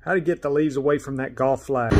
How to get the leaves away from that golf flag.